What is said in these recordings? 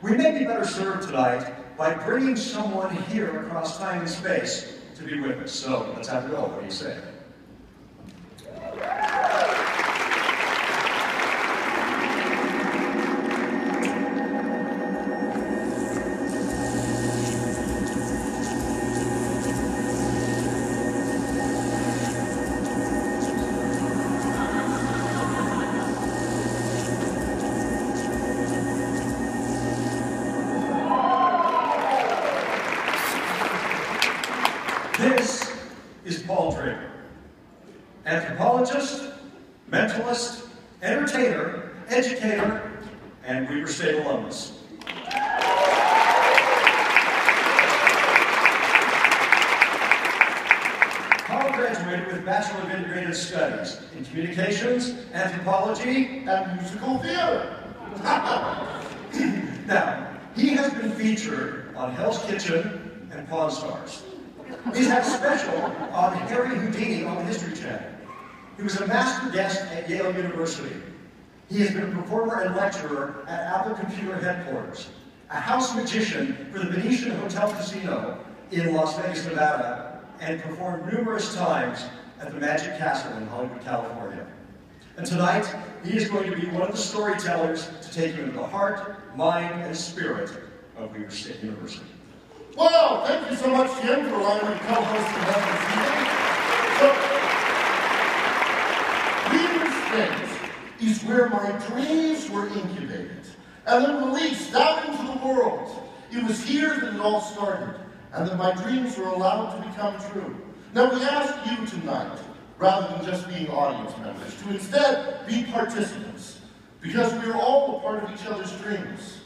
We may be better served tonight by bringing someone here across time and space to be with us. So let's have it go. What do you say? This is Paul Draper, anthropologist, mentalist, entertainer, educator, and Weber State alumnus. Paul graduated with Bachelor of Integrated Studies in Communications, Anthropology, and musical theater. Now, he has been featured on Hell's Kitchen and Pawn Stars. He's had a special on Harry Houdini on the History Channel. He was a master guest at Yale University. He has been a performer and lecturer at Apple Computer headquarters, a house magician for the Venetian Hotel Casino in Las Vegas, Nevada, and performed numerous times at the Magic Castle in Hollywood, California. And tonight, he is going to be one of the storytellers to take you into the heart, mind, and spirit of Weber State University. Well, thank you so much, Jim, for allowing me to co-host the evening. So, Weber's State is where my dreams were incubated and then released out into the world. It was here that it all started, and that my dreams were allowed to become true. Now, we ask you tonight, rather than just being audience members, to instead be participants, because we are all a part of each other's dreams.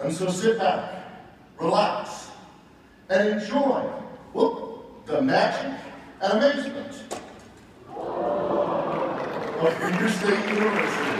And so sit back, relax, and enjoy whoop, the magic and amazement of Weber State University.